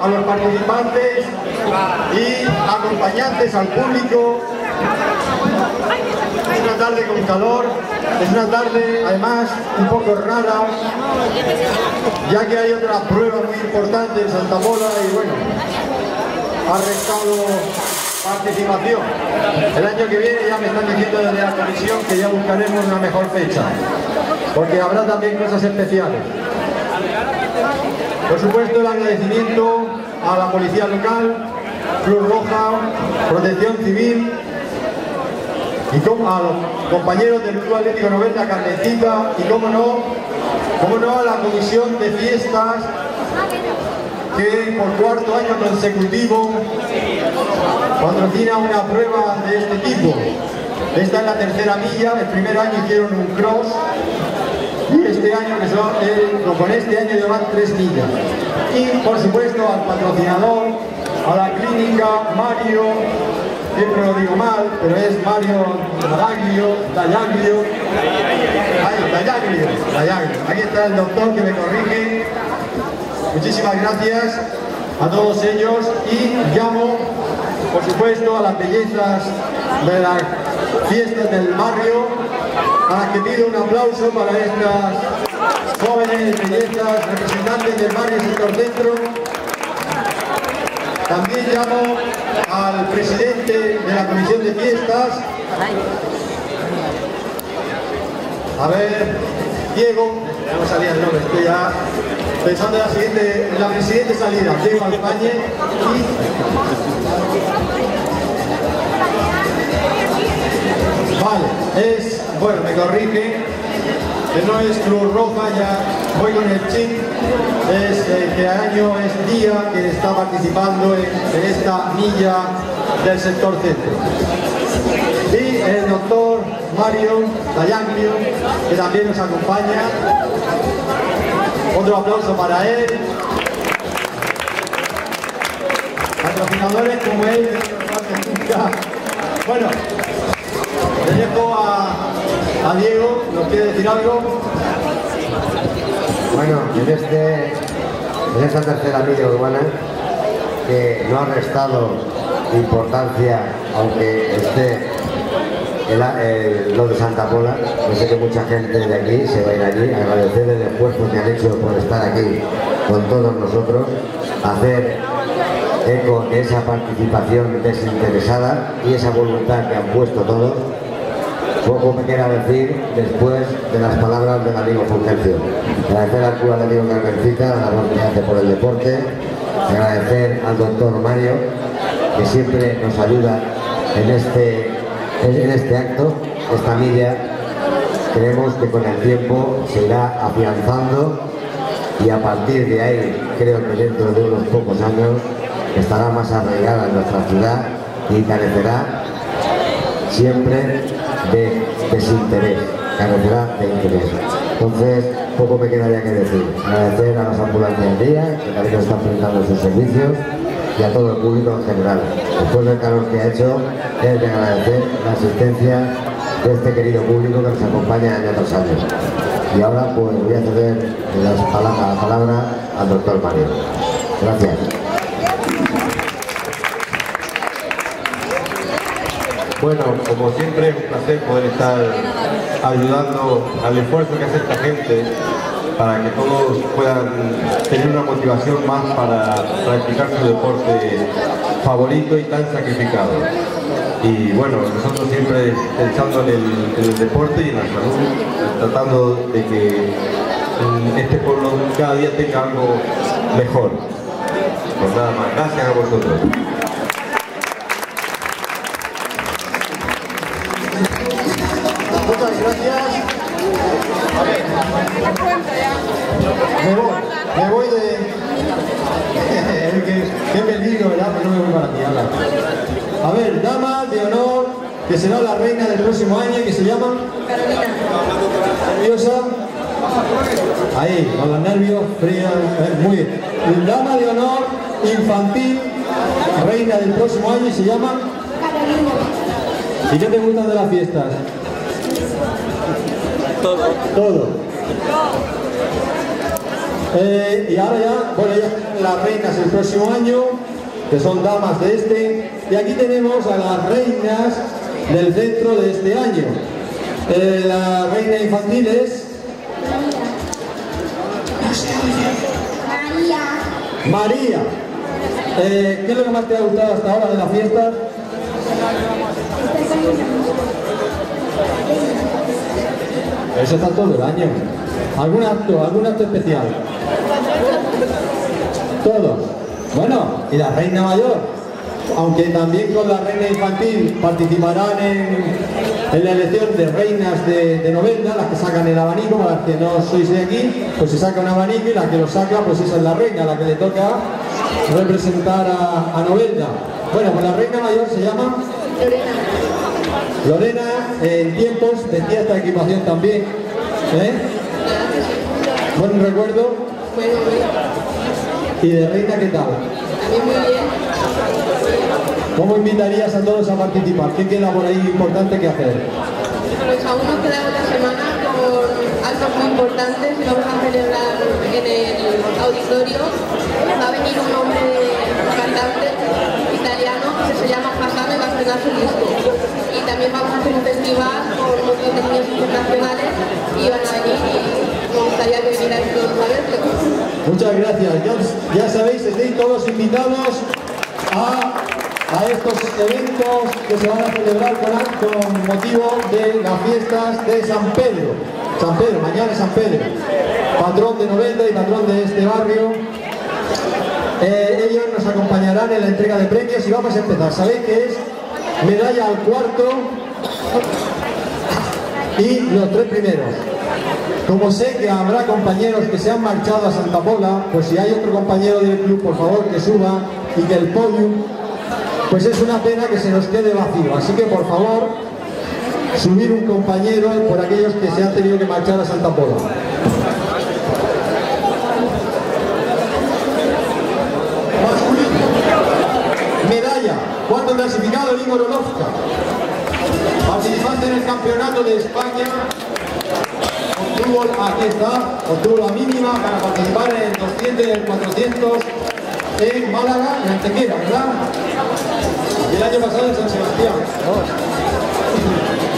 a los participantes y acompañantes al público. Es una tarde con calor, es una tarde además un poco rara, ya que hay otra prueba muy importante en Santa Mola y bueno, ha restado participación. El año que viene ya me están diciendo desde la comisión que ya buscaremos una mejor fecha, porque habrá también cosas especiales. Por supuesto el agradecimiento a la Policía Local, Cruz Roja, Protección Civil y a los compañeros del Club Atlético Novelda Carnecita y como no, como no a la Comisión de Fiestas que por cuarto año consecutivo patrocina una prueba de este tipo. Esta es la tercera milla, el primer año hicieron un cross este año que son, eh, con este año llevan tres millas. Y por supuesto al patrocinador, a la clínica Mario, siempre lo digo mal, pero es Mario Dallaglio, Dallaglio, Dallaglio, Dallaglio. Aquí está el doctor que me corrige. Muchísimas gracias a todos ellos y llamo, por supuesto, a las bellezas de las fiestas del barrio, a las que pido un aplauso para estas jóvenes bellezas representantes del barrio sector centro. También llamo al presidente de la Comisión de Fiestas, a ver, Diego, vamos a salir el nombre, estoy ya pensando en la siguiente, en la siguiente salida, Diego Alpañe y... Vale, es, bueno, me corrige, que no es Cruz Roja, ya voy con el chip, es eh, que año es día que está participando en, en esta milla del sector centro. Y el doctor Mario Tallaglio, que también nos acompaña. Otro aplauso para él. Patrocinadores como él, Bueno, a, Diego, ¿nos quiere decir algo? Bueno, en, este, esta tercera milla urbana, que no ha restado importancia, aunque esté lo de Santa Pola, yo sé que mucha gente de aquí se va a ir allí, agradecer el esfuerzo que han hecho por estar aquí con todos nosotros, hacer eco de esa participación desinteresada y esa voluntad que han puesto todos. Poco me queda decir después de las palabras del amigo Fulgencio. Agradecer al Club amigo Carmencita, la labor que por el deporte, agradecer al doctor Mario, que siempre nos ayuda en este en este acto, esta milla, creemos que con el tiempo se irá afianzando y a partir de ahí, creo que dentro de unos pocos años, estará más arraigada en nuestra ciudad y carecerá siempre de desinterés, carecerá de interés. Entonces, poco me quedaría que decir. Agradecer a las ambulancias día, que también están prestando sus servicios, y a todo el público en general. Después del calor que ha hecho, es de agradecer la asistencia de este querido público que nos acompaña año tras año. Y ahora pues voy a ceder la palabra al doctor Mario. Gracias. Bueno, como siempre es un placer poder estar ayudando al esfuerzo que hace esta gente para que todos puedan tener una motivación más para practicar su deporte favorito y tan sacrificado. Y bueno, nosotros siempre pensando en el, deporte y en la salud, tratando de que este pueblo cada día tenga algo mejor. Pues nada más, gracias a vosotros. Gracias. A ver, me voy, me voy de... Qué peligro, ¿verdad? Pero no me voy para ti, A ver, dama de honor, que será la reina del próximo año, que se llama... Carolina. ¿Nerviosa? Ahí, con los nervios, fría, eh, muy bien. Dama de honor infantil, reina del próximo año, y se llama... Carolina. ¿Y qué te gustan de las fiestas? Todo. Todo. Eh, y ahora ya, bueno, ya las reinas el próximo año, que son damas de este. Y aquí tenemos a las reinas del centro de este año. Eh, la reina infantil es María. María. Eh, ¿Qué es lo que más te ha gustado hasta ahora de la fiesta? Eso está todo el año. ¿Algún acto, algún acto especial? Todos. Bueno, y la reina mayor. Aunque también con la reina infantil participarán en, en la elección de reinas de, de las que sacan el abanico, para las que no sois de aquí, pues se saca un abanico y la que lo saca, pues esa es la reina, la que le toca representar a, a Novelda. Bueno, pues la reina mayor se llama en tiempos vestía esta equipación también. ¿eh? Buen recuerdo. Bueno, ¿Y de reina qué tal? también muy bien. ¿Cómo invitarías a todos a participar? ¿Qué queda por ahí importante que hacer? Pues aún nos queda otra semana con actos muy importantes y vamos a celebrar en el auditorio. Va a venir un hombre cantante italiano que se llama Fasano y va a estrenar su disco. Y también vamos a hacer un festival con un montón de niños internacionales y van a venir y me Muchas gracias. Ya, ya sabéis, estáis todos invitados a, a estos eventos que se van a celebrar con, motivo de las fiestas de San Pedro. San Pedro, mañana San Pedro, patrón de Novelda y patrón de este barrio. Eh, ellos nos acompañarán en la entrega de premios y vamos a empezar. Sabéis que es medalla al cuarto y los tres primeros. Como sé que habrá compañeros que se han marchado a Santa Pola, pues si hay otro compañero del club, por favor que suba y que el podium, pues es una pena que se nos quede vacío. Así que por favor, subir un compañero por aquellos que se han tenido que marchar a Santa Pola. Medalla. Cuarto clasificado, Igor. Participante en el campeonato de España obtuvo, aquí está, obtuvo la mínima para participar en el 200 y el 400 en Málaga, en Antequera, ¿verdad? Y el año pasado en San Sebastián.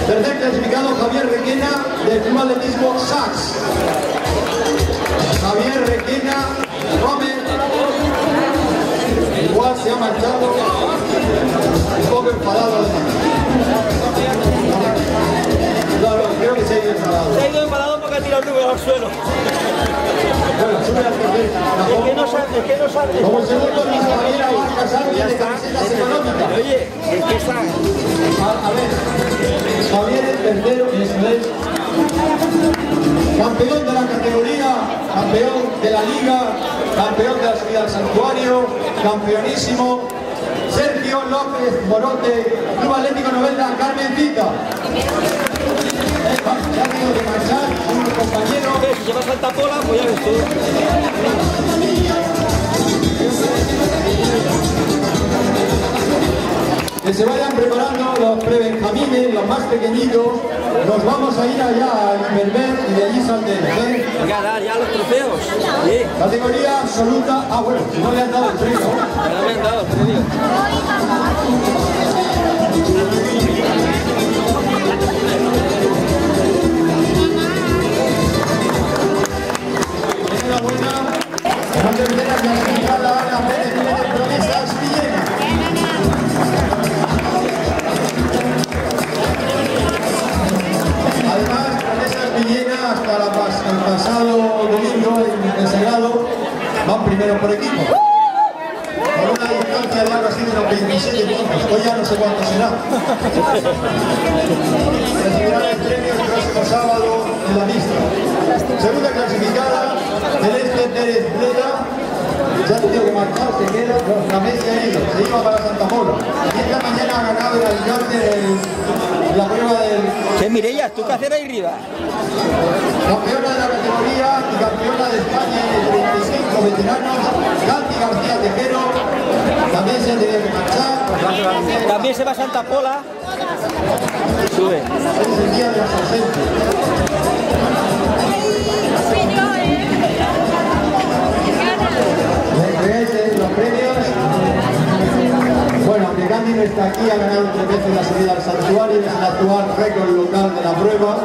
Tercer clasificado, Javier Requena, del Club Atletismo Sax. Javier Requena, Gómez, igual se ha marchado, un poco enfadado Claro, creo que se ha ido enfadado. Se ha ido enfadado porque ha tirado el número al suelo. Es que no sabe, es que no sabe. Como segundo, Luis Javier Abarca Sánchez de camisetas económicas. Oye, es que está. A, a ver, Javier el tercero, eso es. Campeón de la categoría, campeón de la liga, campeón de la subida al santuario, campeonísimo. Sergio López Morote, Club Atlético Novelda, Carmencita. Eh, Ya ha tenido que marchar, un compañero. Si lleva Santa Pola, pues ya ves tú. Que se vayan preparando los prebenjamines, los más pequeñitos. Nos vamos a ir allá al Berber y de allí saldremos. ¿eh? Dar ya los trofeos. Sí, Categoría absoluta. Ah, bueno, no le han dado el premio. ya me han dado el premio. Enhorabuena. La tercera clasificada Ana Pérez Pérez Promesas Villena. Además, Promesas Villena hasta la el pasado domingo en el Sagrado van primero por equipo. Por una distancia de algo así de los 27 puntos. Hoy ya no sé cuánto será. Recibirán el premio el próximo sábado en la lista. Segunda clasificada, Celeste Pérez Bleda. Ya ha tenido que marchar, se queda, la Messi ha ido, se iba para Santa Pola. Y esta mañana ha ganado el Alicante el- la prueba del ¿Qué Mireia? ¿Tú qué haces ahí arriba? campeona de la categoría y campeona de España en el 25 veteranos, Katy García Tejero. También se ha tenido que marchar. También se va a Santa Pola. Sube. Es el día de las ausencias. veáis los premios. Bueno, que Gandhi está aquí, ha ganado tres veces la salida al santuario, es el actual récord local de la prueba.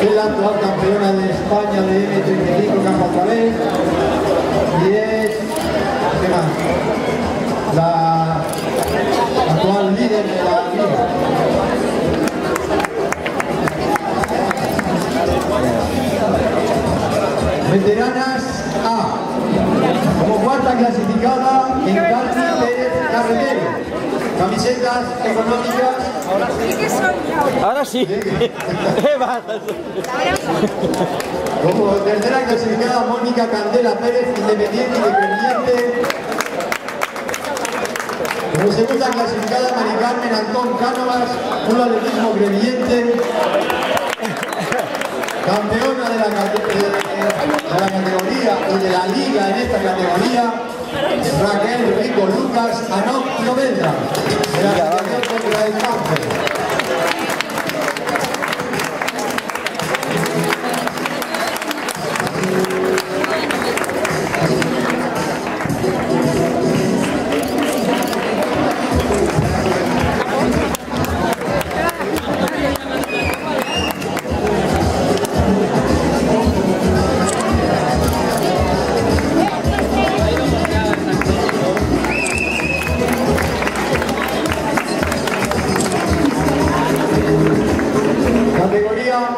Es la actual campeona de España de M35 Campo Pared. Y es... ¿Qué más? La actual líder de la liga. veteranas como cuarta clasificada, Encarni Pérez Carretero. Camisetas económicas. Ahora sí. Eva. Como tercera clasificada, Mónica Candela Pérez, independiente y dependiente. Como segunda clasificada, Mari Carmen Antón Cánovas, un atletismo creyente. Campeona de la, de- de la categoría y de la liga en esta categoría, Raquel Rico Lucas Anok Novelda, de la Asociación contra el Cáncer.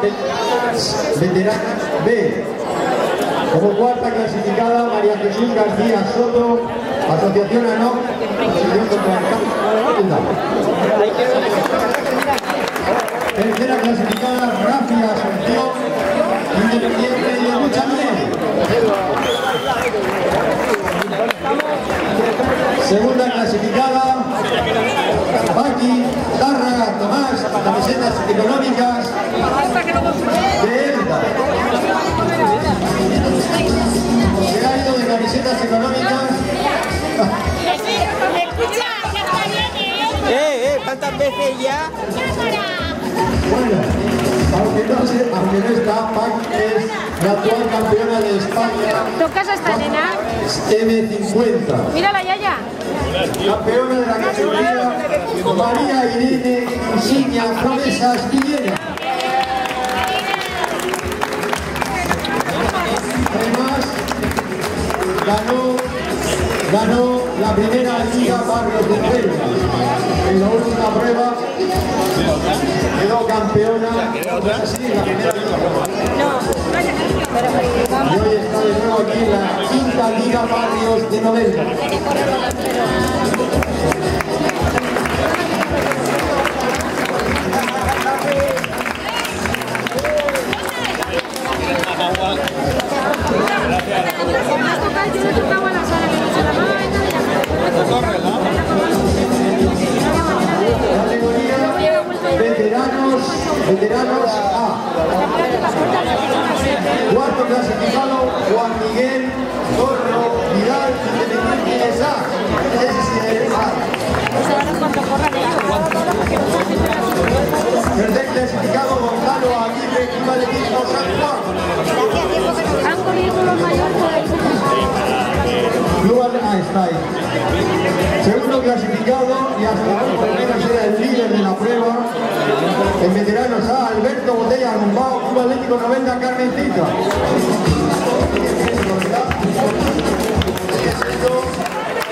Veteranas, B. Como cuarta clasificada, María Jesús García Soto, Asociación ANOC, Asociación. Tercera clasificada, Rafia Asunción, Independiente de Lucha. Segunda clasificada, Paqui Tárraga Tomás, camisetas económicas de Elda. Se ha ido de camisetas económicas. Escucha, ya está bien, ¿eh? Eh, eh, ¿cuántas veces ya? Bueno, aunque aunque no está, Pac es la actual campeona de España ¿Tocas a esta nena? M50. Mira la yaya. Campeona de la categoría María Irene Insignia Promesas Villena. Además, ganó, ganó la primera Liga Barrios de Celta. En la última prueba quedó campeona. ¿No es así? La primera. Y hoy está de nuevo aquí en la quinta Liga Barrios de Novelda. A veteranos, veteranos A. Cuarto clasificado, Juan Miguel Torro Vidal, Independiente de SA. Ese es A. Tercer clasificado, Gonzalo Aguirre, Atletismo San Juan. Ah, está ahí. Segundo clasificado y hasta hoy por lo menos era el líder de la prueba. En veteranos A, Alberto Botella Rumbao, Club Atlético 90 Carmencita.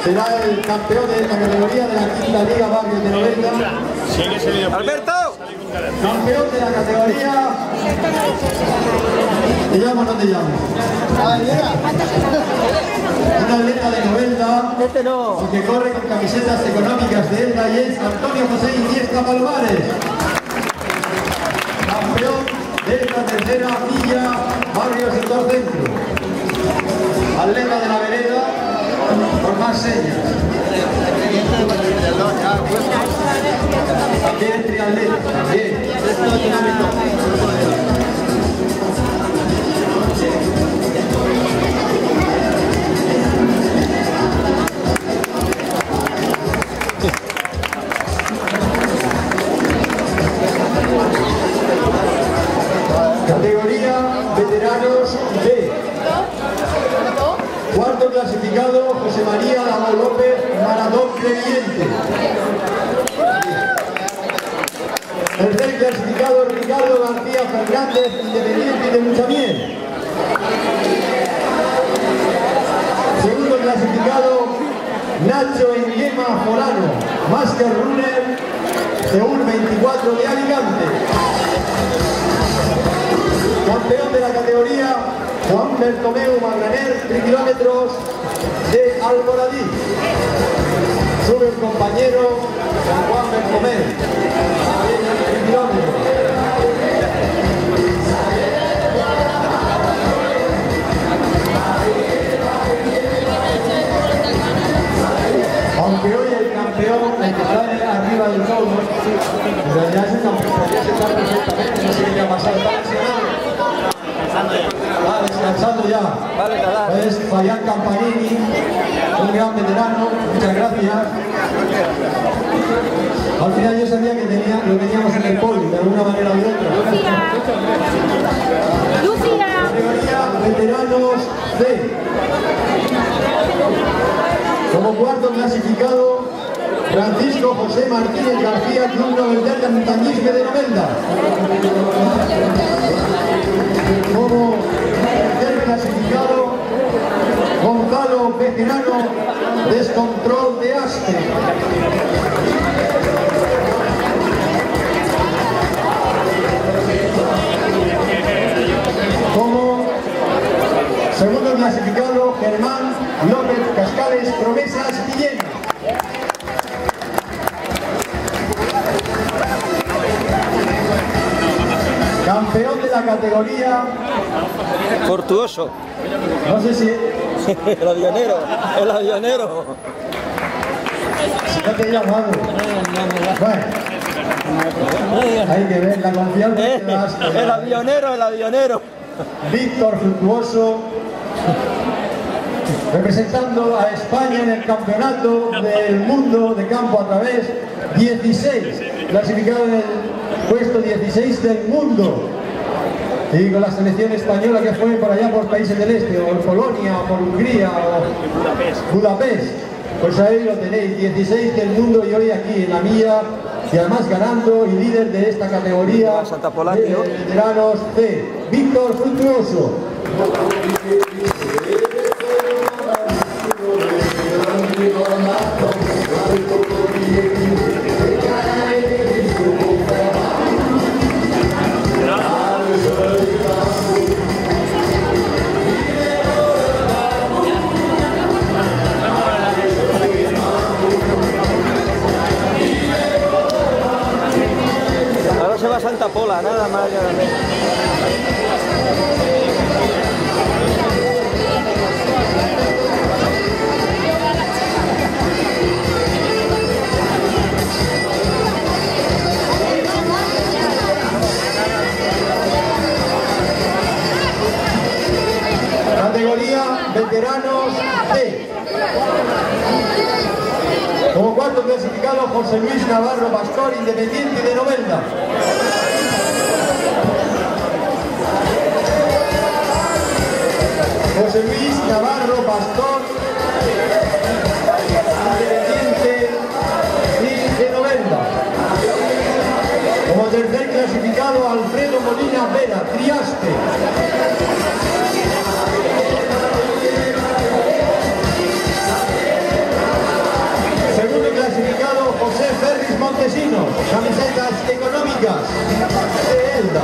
Será el campeón de esta categoría de la quinta Liga Barrio de 90. Alberto. Campeón de la categoría. ¿Te llamo o no te llamo? Un atleta de 90 Este no. que corre con camisetas económicas de Elda y es Antonio José Iniesta Palmares. Campeón de esta tercera villa, barrio sector centro. Atleta de la vereda, por más señas. También triatleta, también. En realidad ese podría estar perfectamente, no sé qué le ha pasado, está lesionado. Va descansando ya. Vale. Es Fabián Campanini, un gran veterano, muchas gracias. Al final yo sabía que tenía, lo teníamos en el podio, de alguna manera u otra. Lucía. Lucía. Veteranos C. Como cuarto clasificado, Francisco José Martínez García, Club Novelda de Montañisme de Novelda. Como tercer clasificado, Gonzalo Veterano, Descontrol de Aspe. Como segundo clasificado, Germán López Cascales, Promesas Campeón de la categoría, Fortuoso. no sé si, El avionero. El avionero. si no te llamado. Bueno, hay que ver la confianza que Eh, te das. El avionero, el avionero. Víctor Fructuoso, representando a España en el campeonato del mundo de campo a través 16, clasificado en el puesto 16 del mundo. Y con la selección española que fue por allá por países del este, o en Polonia, o por Hungría, o Budapest. Pues ahí lo tenéis, 16 del mundo y hoy aquí en la mía, y además ganando y líder de esta categoría Santa de veteranos C, Víctor Fructuoso. Alfredo Molina Vera, Triaste. Segundo clasificado, José Ferris Montesinos, camisetas económicas de Elda.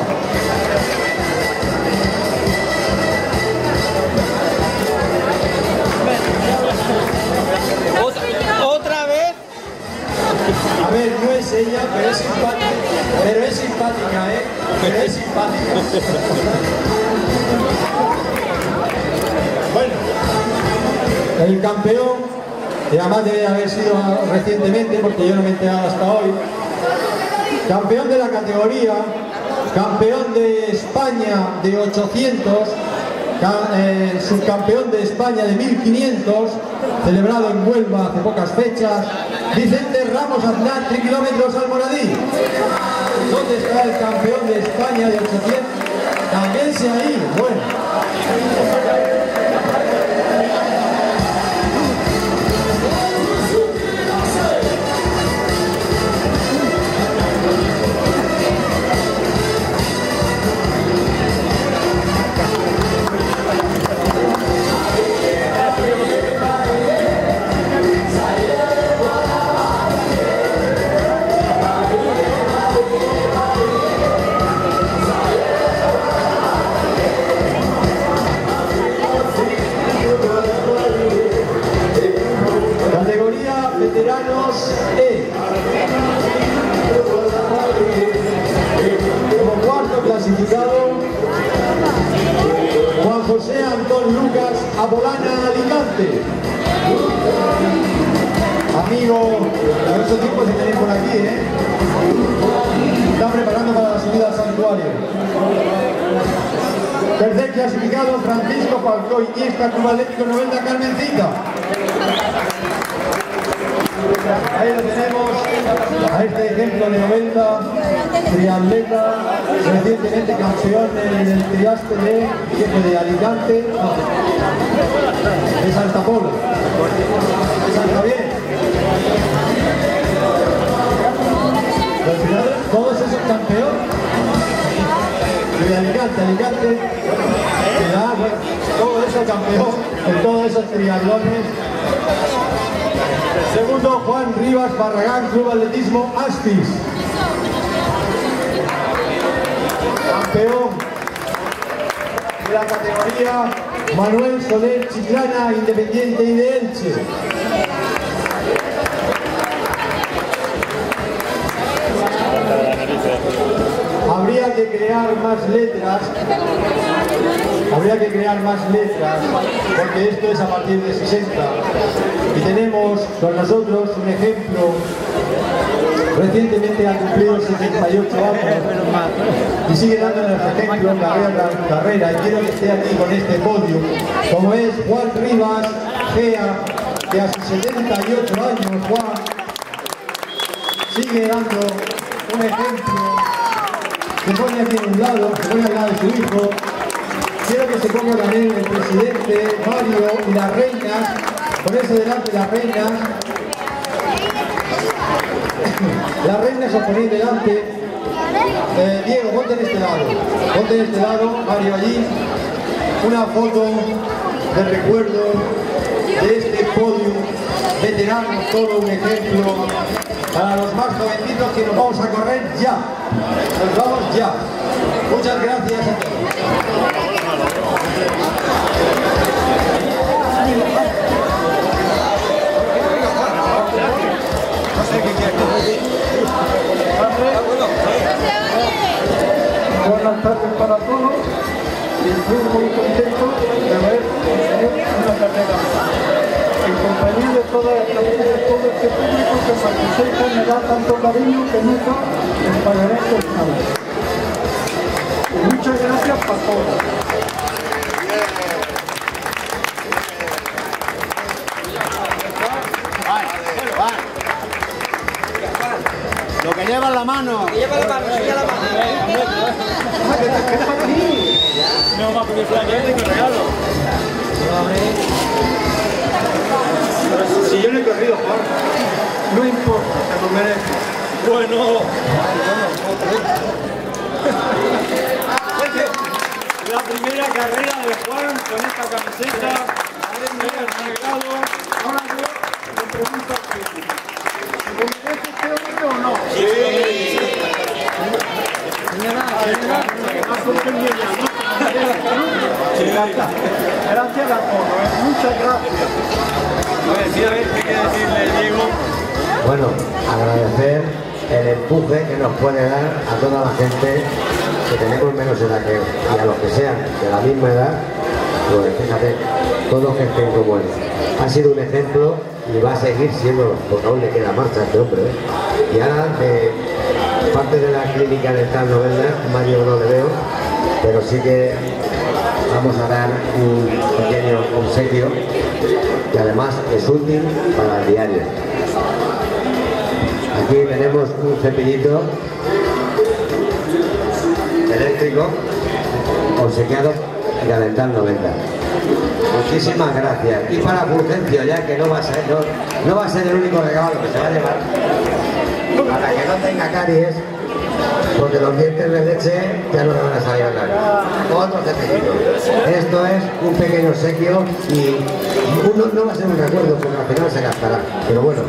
No es ella, pero es simpática, pero es simpática, ¿eh? Pero es simpática. Bueno, el campeón, además debe haber sido recientemente, porque yo no me he enterado hasta hoy, campeón de la categoría, campeón de España de 800, ca- eh, subcampeón de España de 1500, celebrado en Huelva hace pocas fechas, Vicente Ramos Aznar, 3 kilómetros al Moradí. ¿Dónde está el campeón de España de 800? También se ha ido, Atlético 90, Carmencita. Ahí lo tenemos, a este ejemplo de 90, triatleta, recientemente campeón en el triaste de, de Alicante, no, de Santa Pola. Al final, todos esos campeones de Alicante, Alicante, todo eso campeón en todos esos triatlones. Segundo, Juan Rivas Barragán, Club Atletismo Astis. Campeón de la categoría Manuel Soler Chiclana, Independiente y de Elche. Habría que crear más letras, habría que crear más letras, porque esto es a partir de 60. Y tenemos con nosotros un ejemplo, recientemente ha cumplido 68 años y sigue dándonos ejemplo carrera tras carrera y quiero que esté aquí con este podio, como es Juan Rivas Gea, que a sus 78 años Juan sigue dando un ejemplo se pone aquí en un lado, se pone al lado de su hijo. Quiero que se ponga también el presidente, Mario y las reinas. Ponerse delante las reinas. Las reinas os ponéis delante. Eh, Diego, ponte en este lado. Ponte en este lado, Mario allí. Una foto de recuerdo de este podio. Veteranos, todo un ejemplo para los más jovencitos que nos vamos a correr ya. Nos vamos ya. Muchas gracias a todos. Para todos y estoy muy contento de conseguido una carrera. En compañía de, toda, de todo este público que participa me da tanto cariño que nunca les pagaré por nada. Muchas gracias para todos. Lleva la mano. Lleva la mano, lleva la mano. No va a poner flaquete que regalo. Si yo no he corrido, Juan. No importa, Te lo mereces. Bueno. La primera carrera de Juan con esta camiseta. Ahora yo le pregunto a Gracias a todos, ¿eh? muchas gracias. Bueno, agradecer el empuje que nos puede dar a toda la gente que tenemos menos edad que y a los que sean de la misma edad, pues fíjate, todos gente como él. Ha sido un ejemplo y va a seguir siendo, porque aún le queda marcha a este hombre. ¿eh? Y ahora, de parte de la clínica dental Novelda, Mario no le veo, pero sí que vamos a dar un pequeño obsequio que además es útil para el diario. Aquí tenemos un cepillito eléctrico obsequiado y Dental 90. Muchísimas gracias. Y para Fulgencio, ya que no va a ser, no, no va a ser el único regalo que se va a llevar, para que no tenga caries, porque los dientes de leche ya no le van a salir a caries. Otro cepillito. Esto es un pequeño obsequio y uno no va a ser un recuerdo porque al final se gastará. Pero bueno,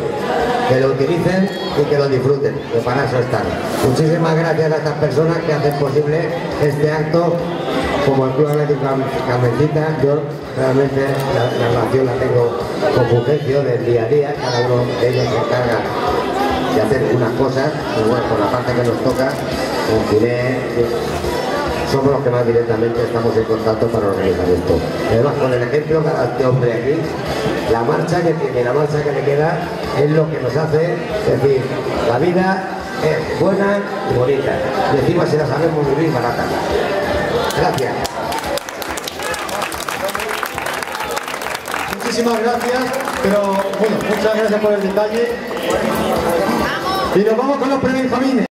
que lo utilicen y que lo disfruten, que para eso están. Muchísimas gracias a estas personas que hacen posible este acto como el Club Atlético Carmencita, yo realmente la, la relación la tengo con Fulgencio del día a día, cada uno de ellos se encarga de hacer unas cosas, y bueno, por la parte que nos toca, con somos los que más directamente estamos en contacto para organizar esto. Además, con el ejemplo que dado este hombre aquí, la marcha que tiene, la marcha que le queda, es lo que nos hace decir, la vida es buena y bonita. Y encima si la sabemos vivir barata. Gracias. Muchísimas gracias, pero bueno, muchas gracias por el detalle. Y nos vamos con los prebenjamines.